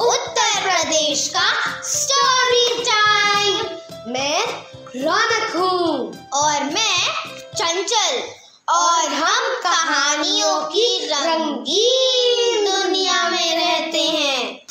उत्तर प्रदेश का story time मैं रौनक हूँ। और मैं चंचल। और हम कहानियों की रंगीन दुनिया में रहते हैं।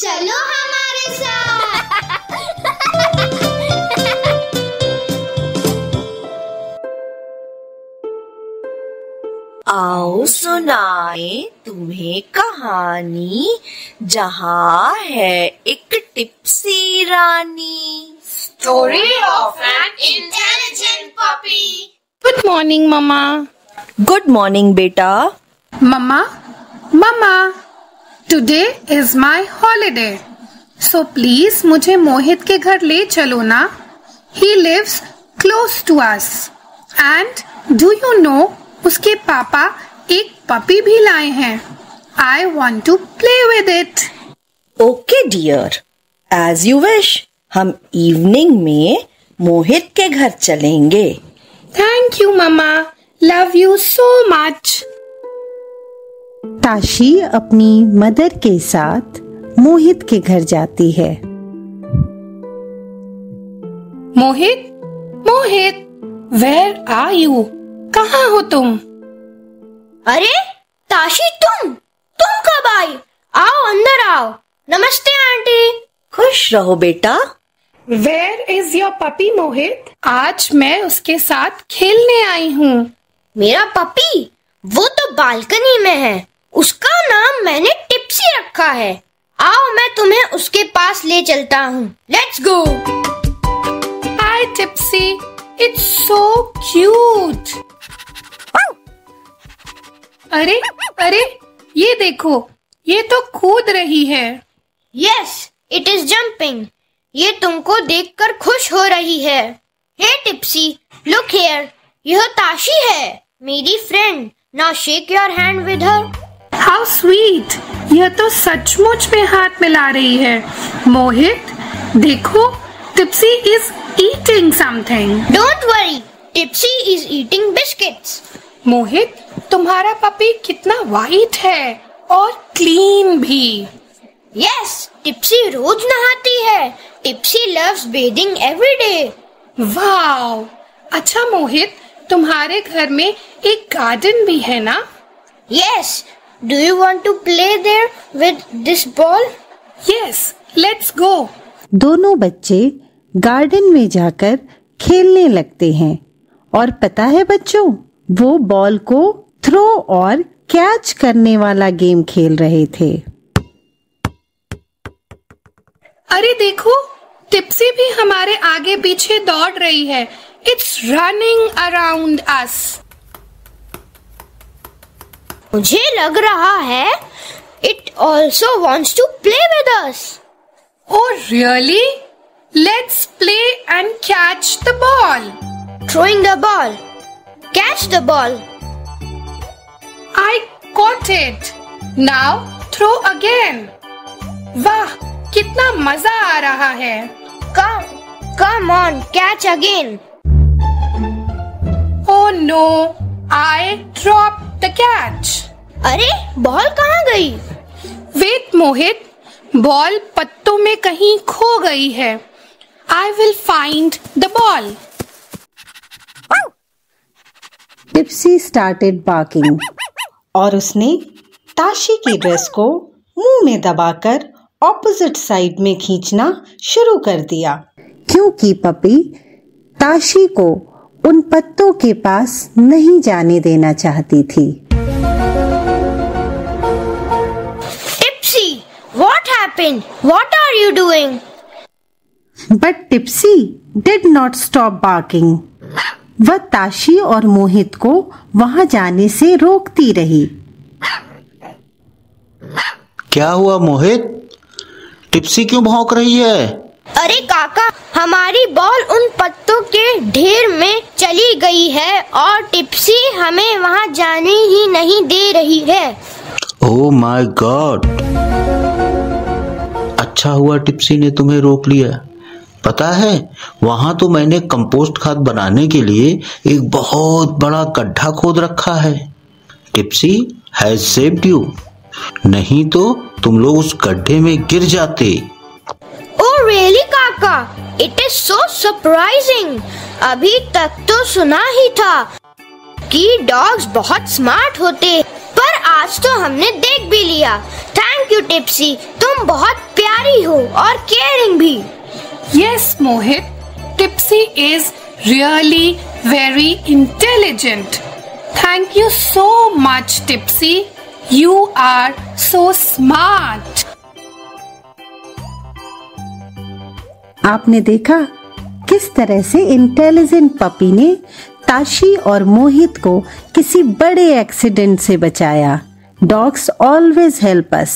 आओ सुनाए तुम्हें कहानी। जहा है एक Tipsy Rani. Story of an intelligent puppy good morning mama good morning बेटा। Mama mama today is my holiday so please मुझे मोहित के घर ले चलो ना। He lives close to us and do you know उसके पापा एक पपी भी लाए हैं. I want to play with it okay dear as you wish हम इवनिंग में मोहित के घर चलेंगे thank you Mama. Love you so much. Tashi अपनी मदर के साथ मोहित के घर जाती है Mohit Mohit where are you कहाँ हो तुम? अरे ताशी तुम। तुम कब आई? आओ अंदर आओ। नमस्ते आंटी। खुश रहो बेटा। Where is your puppy Mohit आज मैं उसके साथ खेलने आई हूँ। मेरा पपी वो तो बालकनी में है। उसका नाम मैंने टिप्सी रखा है। आओ मैं तुम्हें उसके पास ले चलता हूँ। Let's go hi Tipsy it's so cute अरे अरे ये देखो ये तो कूद रही है। यस इट इज़ जंपिंग ये तुमको देखकर खुश हो रही है। हे टिप्सी लुक हियर यह ताशी है मेरी friend now shake your hand with her how sweet यह तो सचमुच में हाथ मिला रही है। मोहित देखो Tipsy is eating something don't worry Tipsy is eating biscuits Mohit तुम्हारा पपी कितना वाइट है और क्लीन भी। यस टिप्सी रोज नहाती है। Tipsy loves bathing every day wow! अच्छा मोहित तुम्हारे घर में एक गार्डन भी है ना? Yes do you want to play there with this ball yes let's go दोनों बच्चे गार्डन में जाकर खेलने लगते हैं। और पता है बच्चों वो बॉल को थ्रो और कैच करने वाला गेम खेल रहे थे। अरे देखो टिप्सी भी हमारे आगे पीछे दौड़ रही है। इट्स रनिंग अराउंड अस मुझे लग रहा है it also wants to play with us oh really let's play and catch the ball throwing the ball catch the ball I caught it now throw again वाह कितना मज़ा आ रहा है। Come come on catch again oh no I drop the catch अरे ball कहाँ गई? Wait मोहित ball पत्तों में कहीं खो गई है। I will find the ball Tipsy started barking. और उसने ताशी की ड्रेस को मुँह में दबाकर ऑपोजिट साइड में खींचना शुरू कर दिया। क्योंकि पपी ताशी को उन पत्तों के पास नहीं जाने देना चाहती थी। Tipsy what happened? What are you doing? But Tipsy did not stop barking वह ताशी और मोहित को वहाँ जाने से रोकती रही। क्या हुआ मोहित? टिप्सी क्यों भौंक रही है? अरे काका हमारी बॉल उन पत्तों के ढेर में चली गई है और टिप्सी हमें वहाँ जाने ही नहीं दे रही है। ओ माय गॉड अच्छा हुआ टिप्सी ने तुम्हें रोक लिया। पता है, वहाँ तो मैंने कंपोस्ट खाद बनाने के लिए एक बहुत बड़ा गड्ढा खोद रखा है। टिप्सी हैज़ सेव्ड यू नहीं तो तुम लोग उस गड्ढे में गिर जाते। ओ रियली काका? इट इज़ सो सरप्राइजिंग अभी तक तो सुना ही था कि डॉग्स बहुत स्मार्ट होते, पर आज तो हमने देख भी लिया। थैंक यू टिप्सी तुम बहुत प्यारी हो और केयरिंग भी। Yes, Mohit. Tipsy is really very intelligent. Thank you so much, Tipsy. You are so smart. आपने देखा किस तरह से इंटेलिजेंट पपी ने ताशी और मोहित को किसी बड़े एक्सीडेंट से बचाया डॉग्स ऑलवेज हेल्प अस